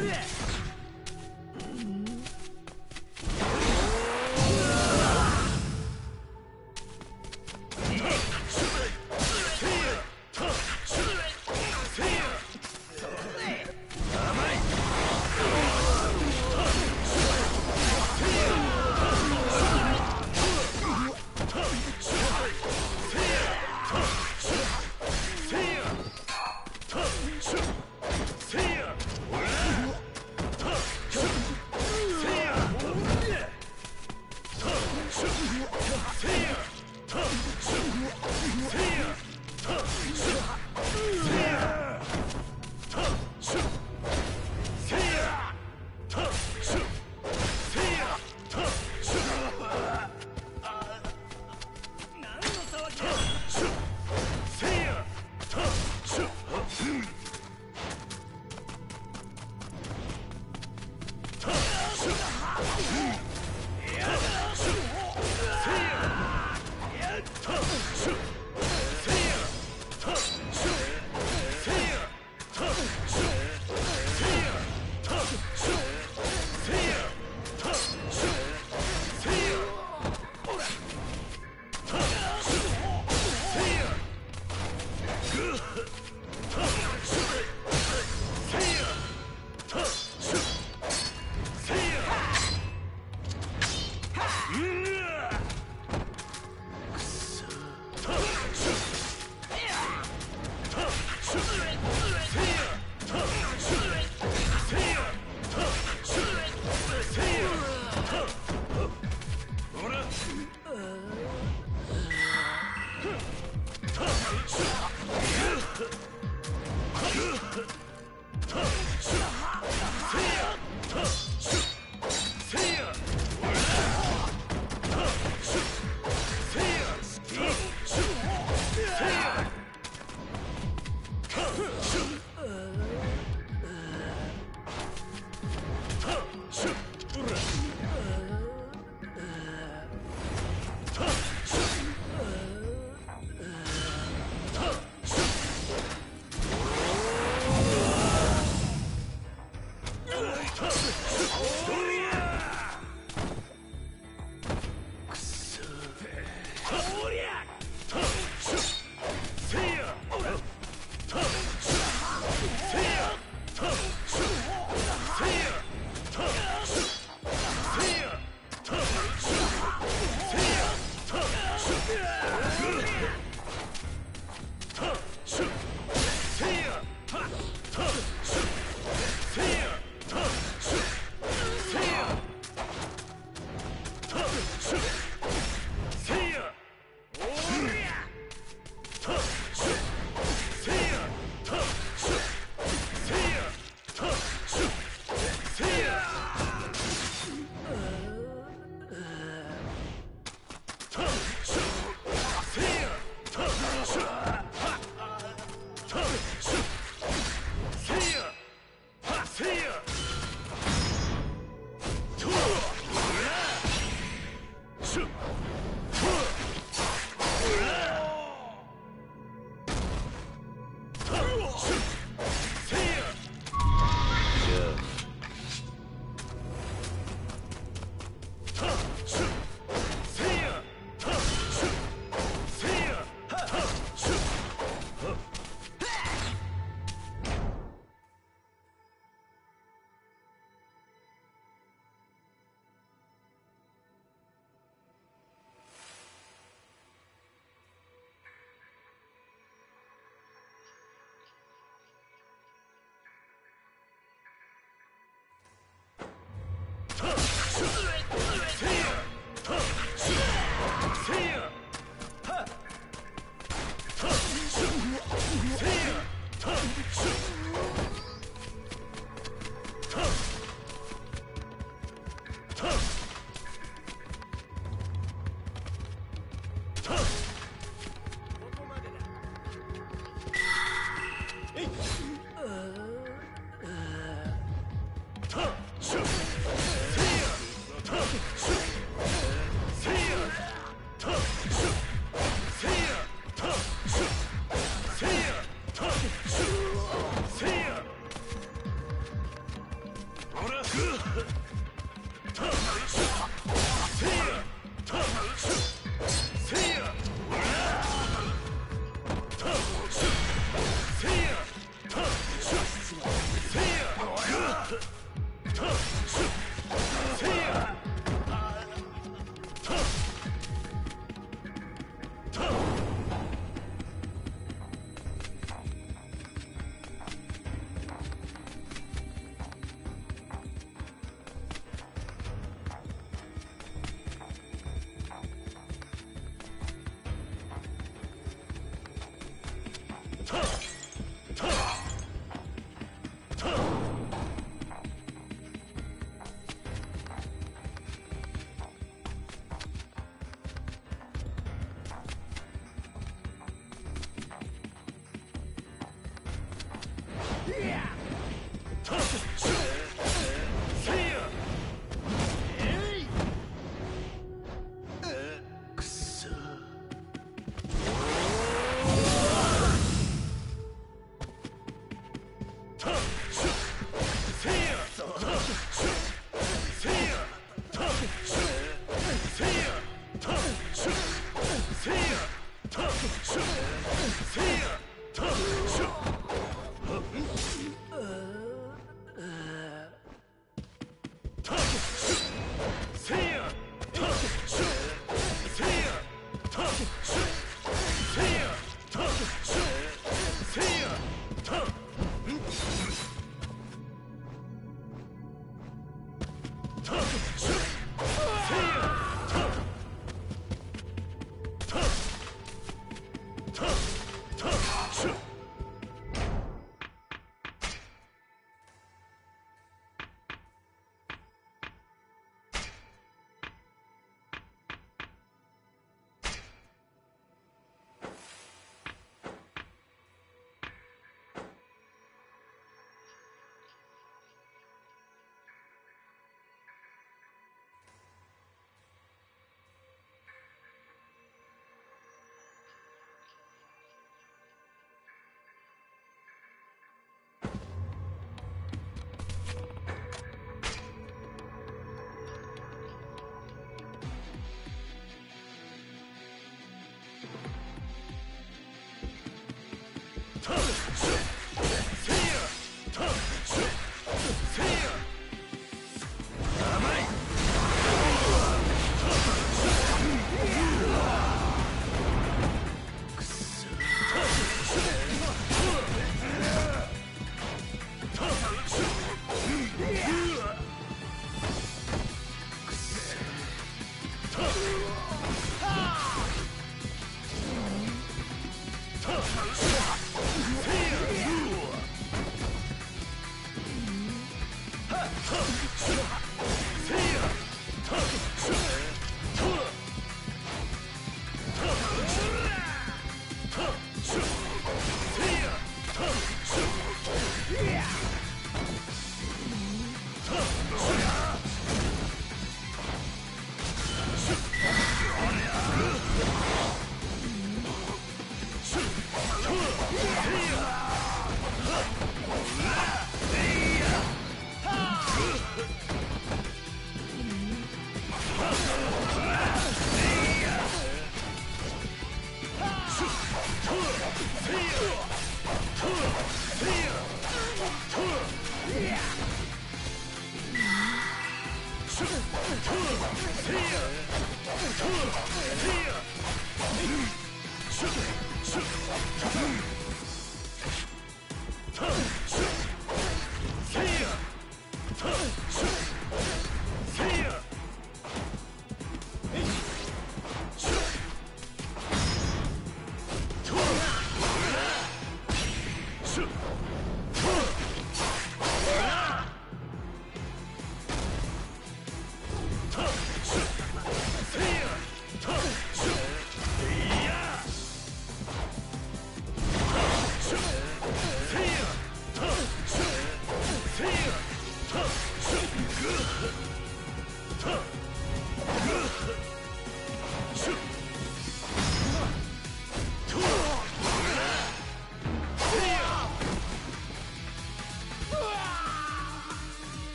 Yeah.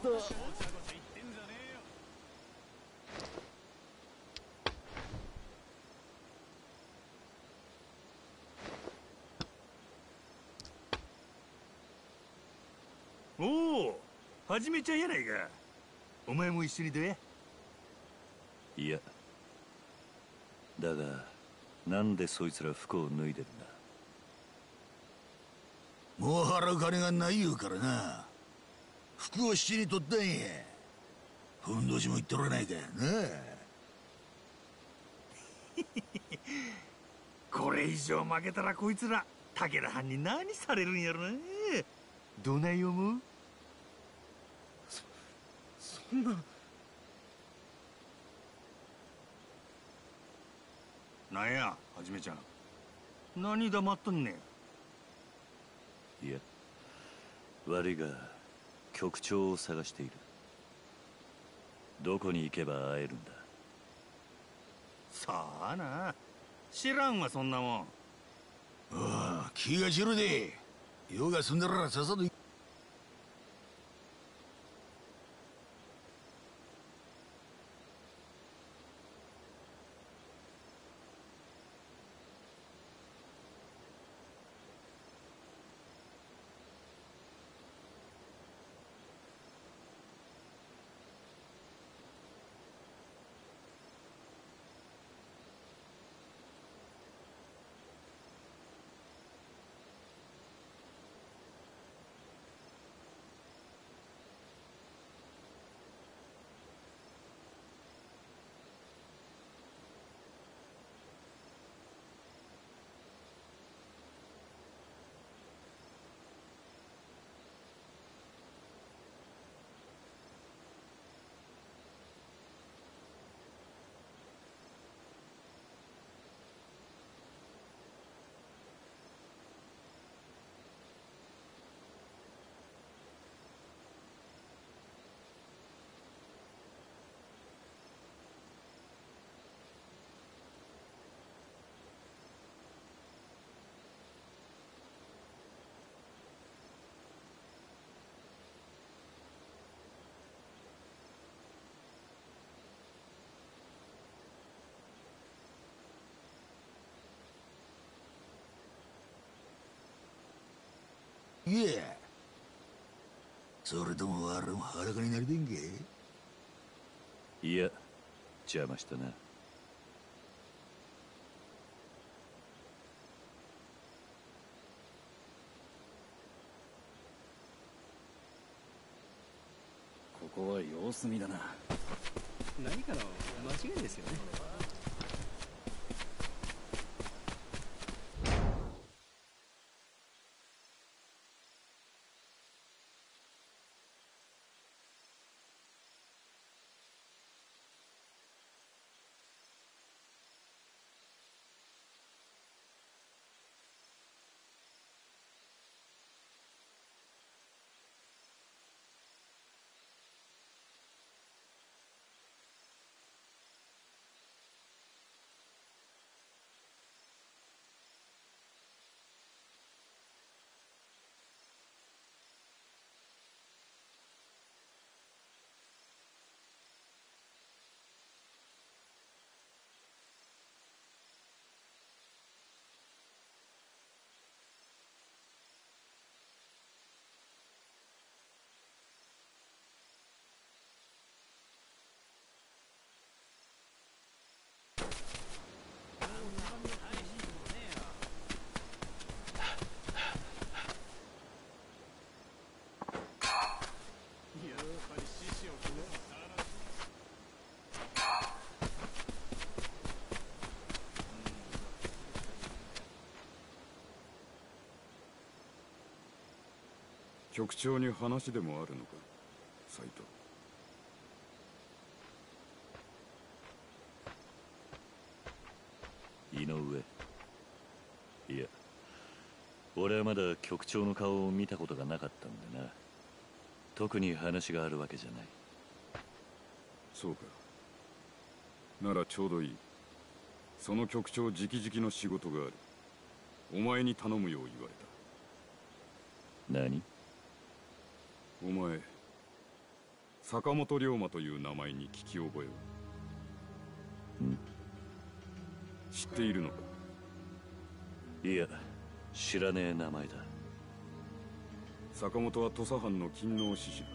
した。おおはじめちゃんやないか。お前も一緒にどや？いや。だがなんでそいつら服を脱いでるんだ？もう払う金がない言うからな服を七に取ったんや。ふんどしも言っとらないか。な これ以上負けたらこいつら武田藩に何されるんやろなどない思う？そんな。なんやはじめちゃん。何黙っとんねん。いや悪いが局長を探している。どこに行けば会えるんだ？さあな。知らんわそんなもん。ああ気が散るで用が済んだらさっさといやそれとも我々も裸になりてんけ？いや邪魔したな。ここは様子見だな。何かの間違いですよね局長に話でもあるのか？斎藤井上。いや俺はまだ局長の顔を見たことがなかったんでな。特に話があるわけじゃない。そうか。ならちょうどいい。その局長直々の仕事がある。お前に頼むよう言われ何？たお前坂本龍馬という名前に聞き覚えは？ん。知っているのか？いや知らねえ名前だ。坂本は土佐藩の勤王志士だ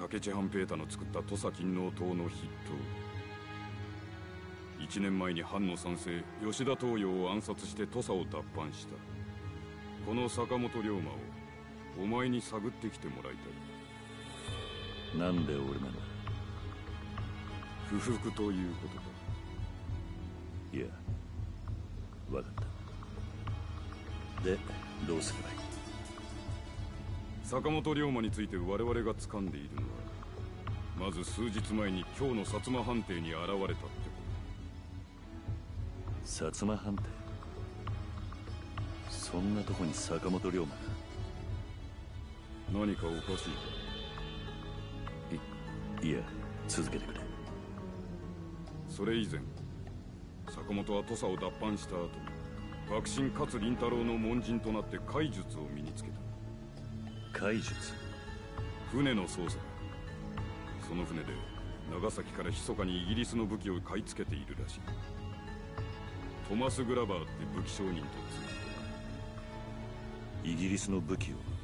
竹地半平太の作った土佐勤王党の筆頭。一年前に藩の賛成吉田東洋を暗殺して土佐を脱藩した。この坂本龍馬をお前に探ってきてもらいたい。なんで俺なの不服ということか。いやわかった。でどうすればいい？坂本龍馬について我々が掴んでいるのはまず数日前に今日の薩摩藩邸に現れたってこ薩摩藩邸？そんなとこに坂本龍馬が？と何かおかしいか？いや続けてくれ。それ以前坂本は土佐を脱藩した後幕臣勝麟太郎の門人となって怪術を身につけた。怪術？船の操作。だその船で長崎から密かにイギリスの武器を買い付けているらしい。トマス・グラバーって武器商人とつイギリスの武器を？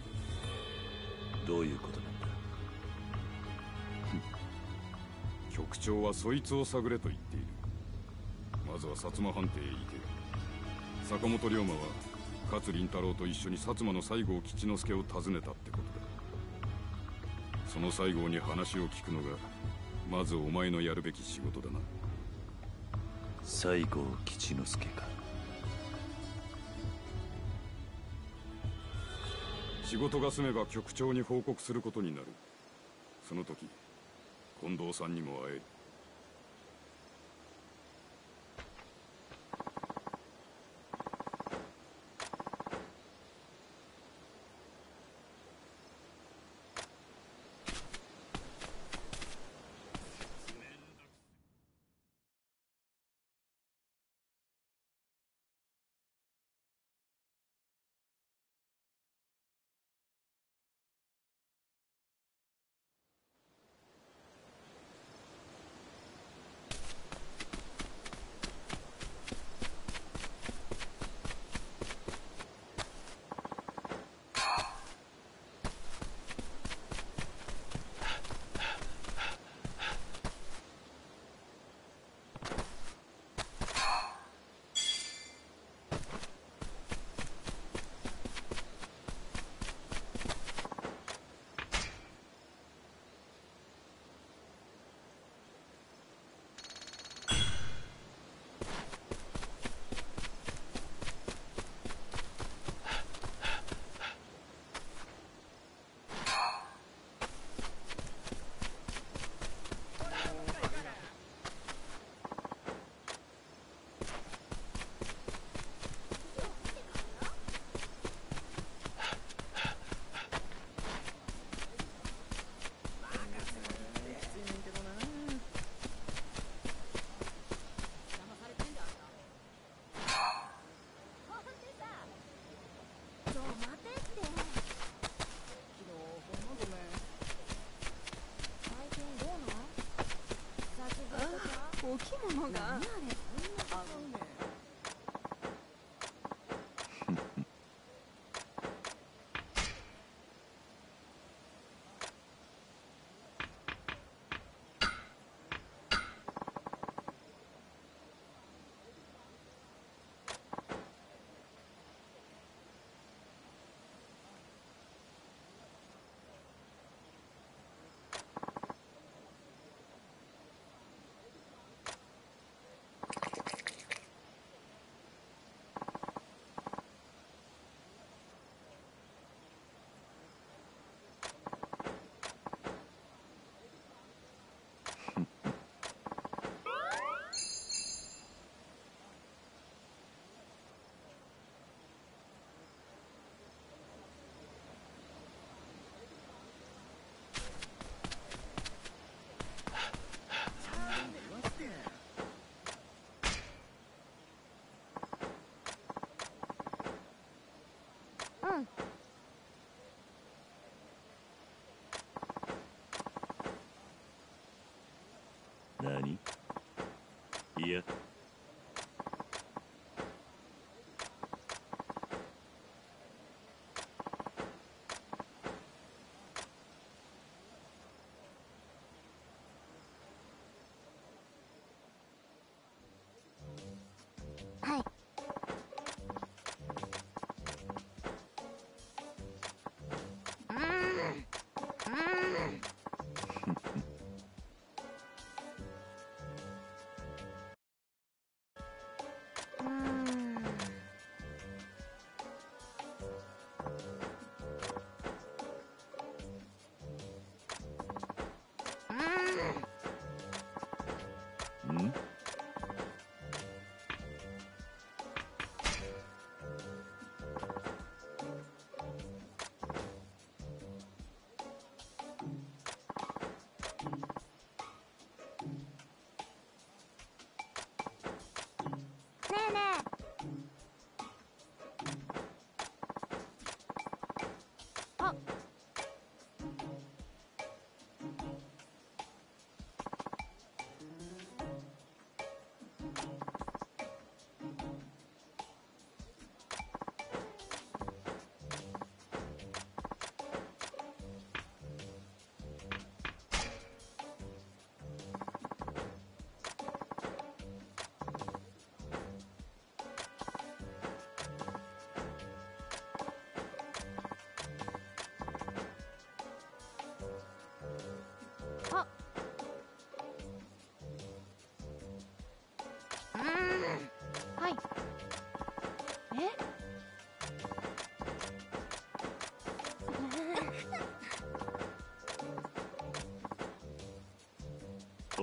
どういうことなんだ？局長はそいつを探れと言っている。まずは薩摩藩邸へ行け。坂本龍馬は勝麟太郎と一緒に薩摩の西郷吉之助を訪ねたってことだ。その西郷に話を聞くのがまずお前のやるべき仕事だな。西郷吉之助か仕事が済めば局長に報告することになる。その時近藤さんにも会えるちょ待てって最近どうなん久しぶりとかお here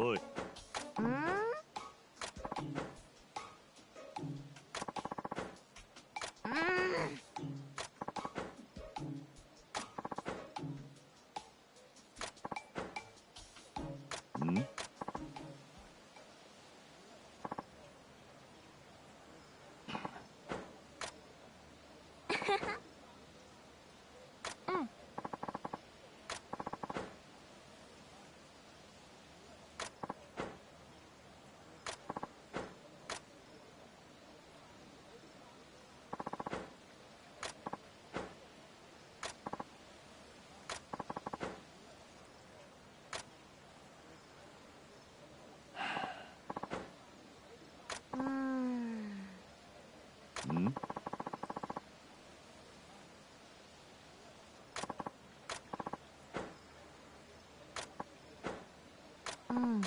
おい。ハハ うん。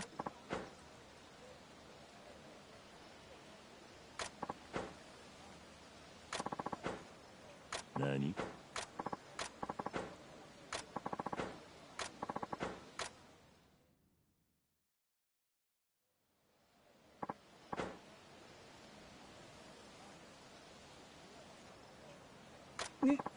何？ねっ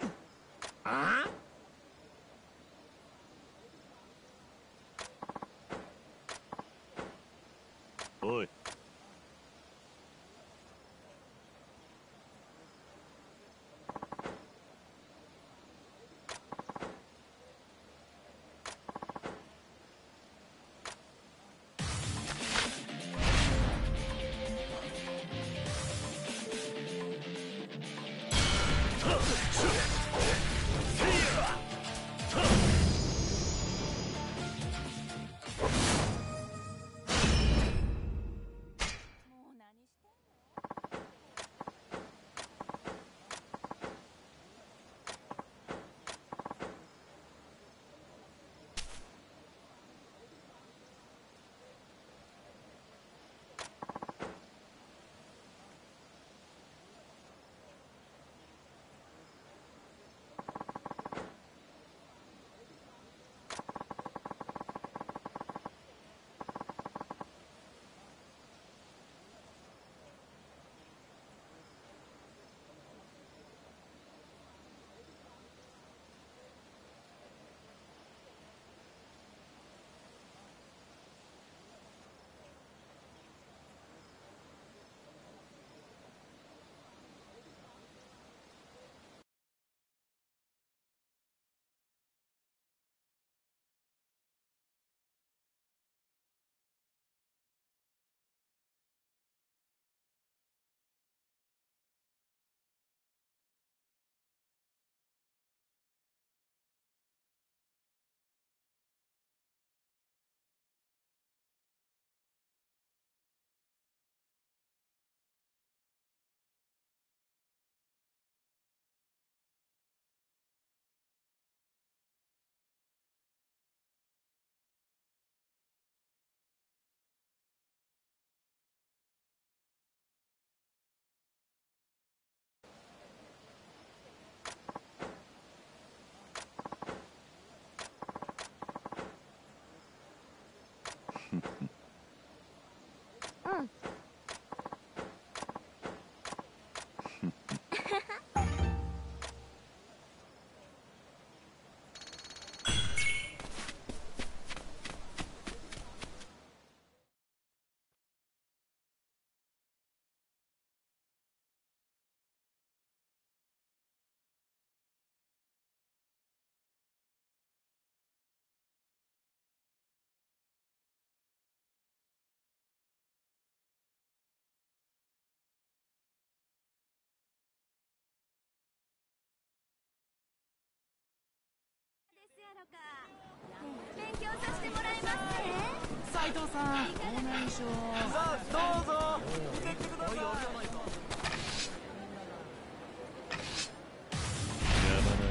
斉藤さんこうなんでしょうさあどうぞ。見てってください邪魔な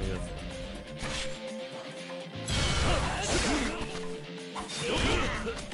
やつん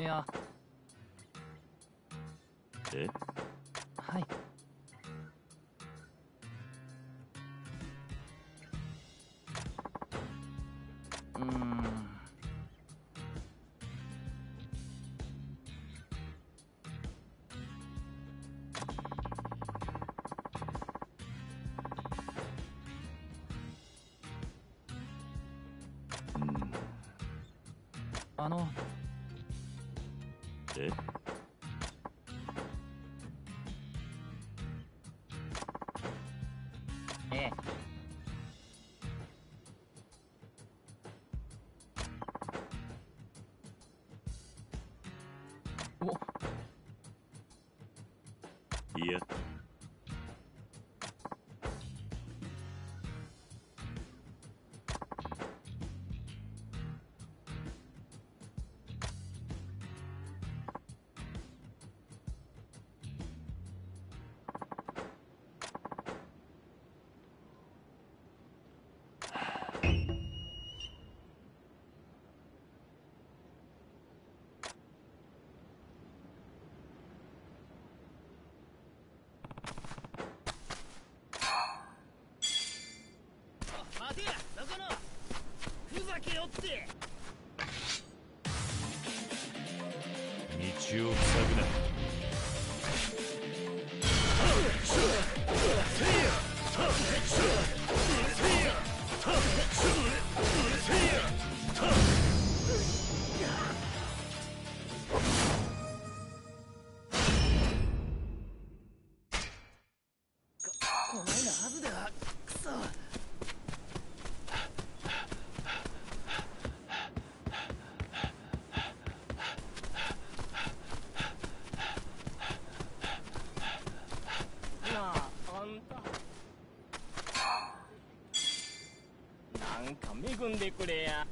いやえ待てや中野ふざけおって。道を組んでくれや。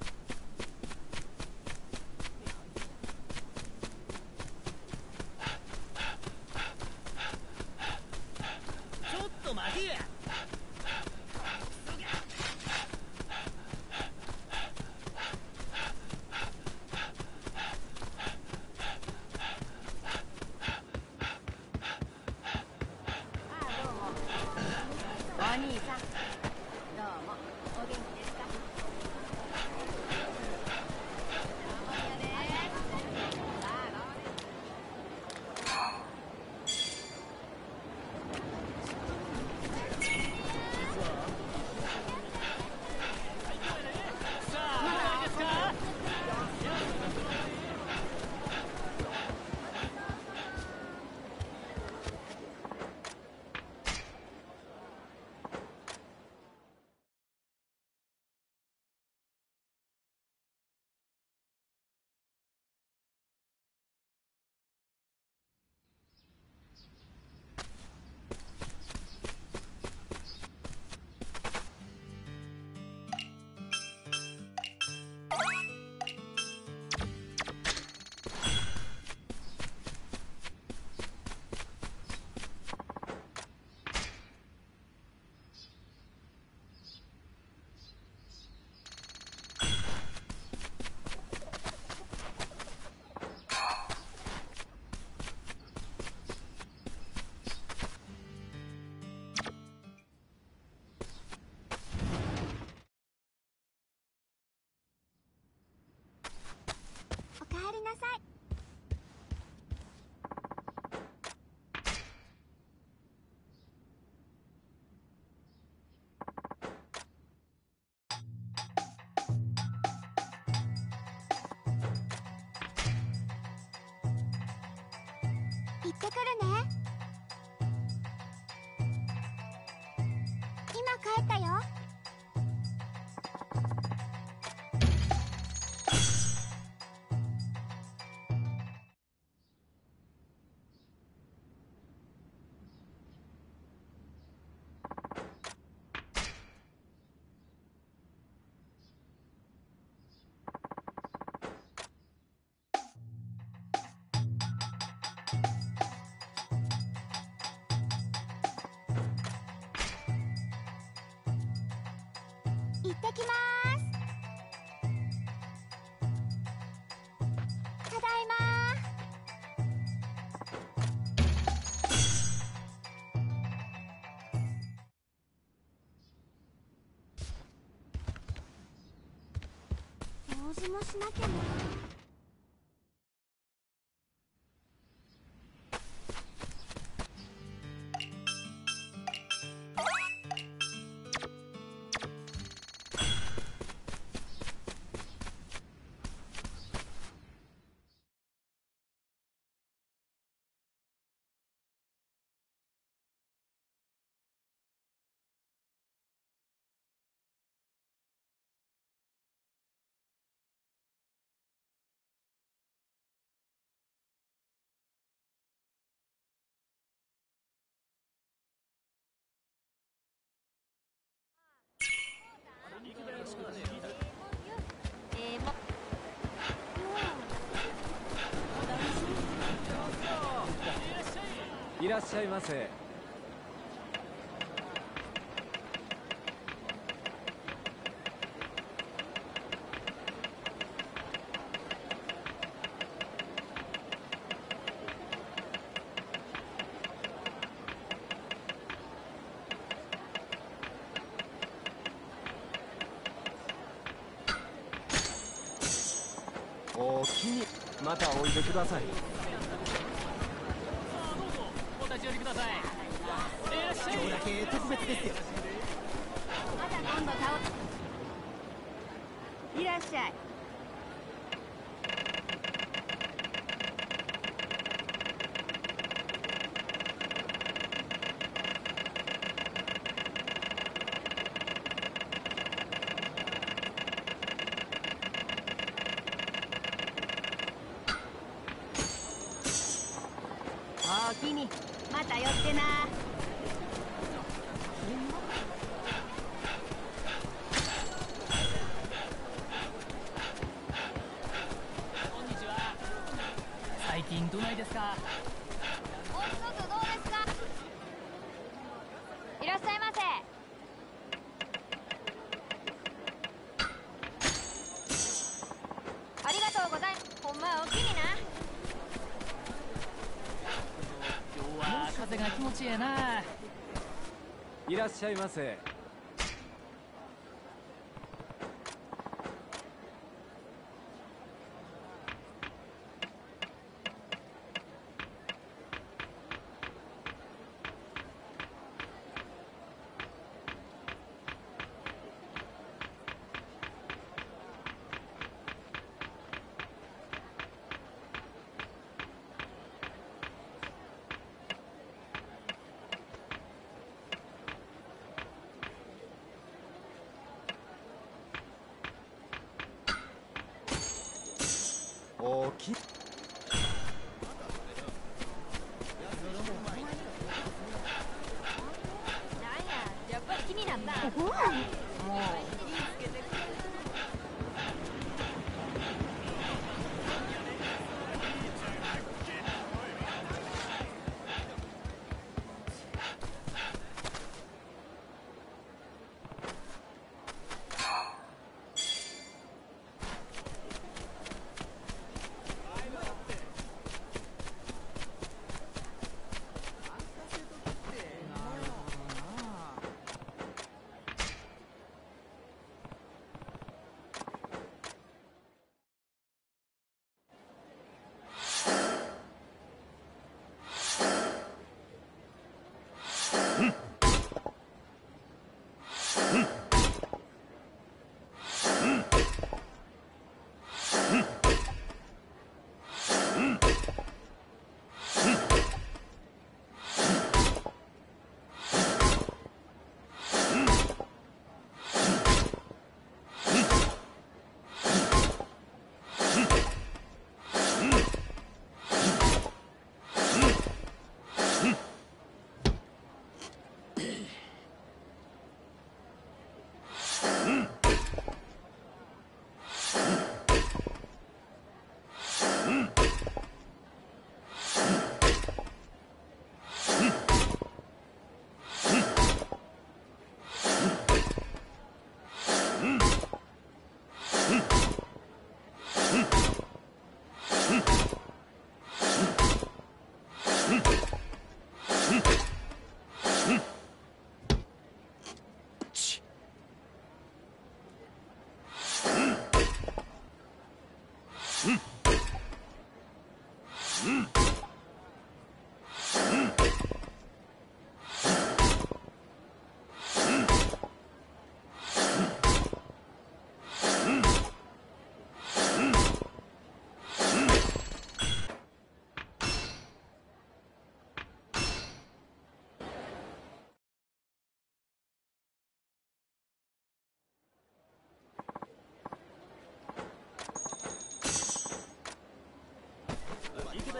りなさい。私もしなきゃね。いらっしゃいませ。ください。お立ち寄りください。いらっしゃい。今日だけ特別ですよまだ今度倒いらっしゃいおおきにまた寄ってなこんにちは最近どないですかお一つどうですかいらっしゃいませありがとうございほんまおおきにな今日は風が気持ちえな。いらっしゃいませ。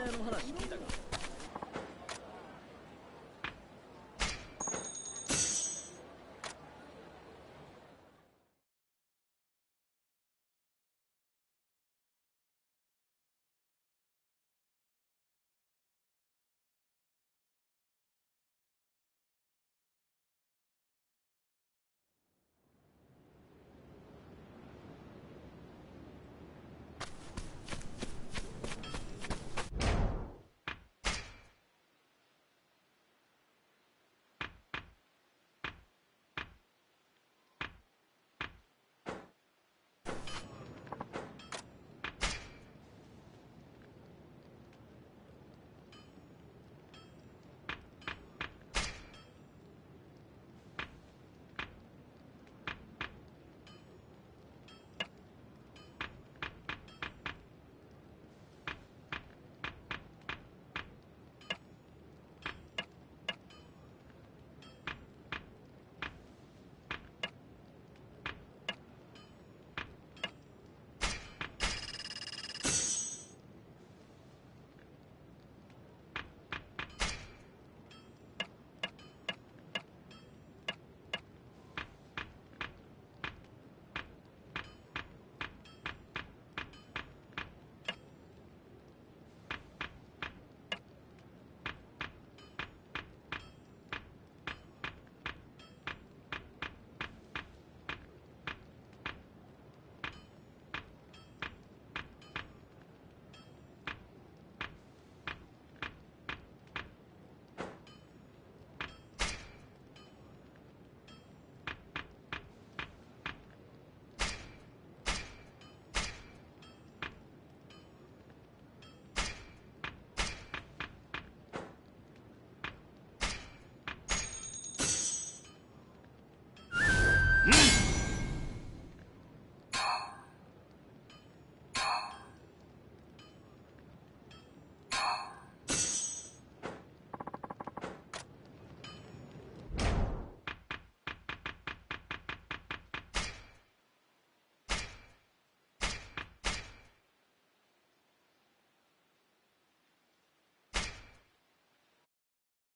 の話聞いたか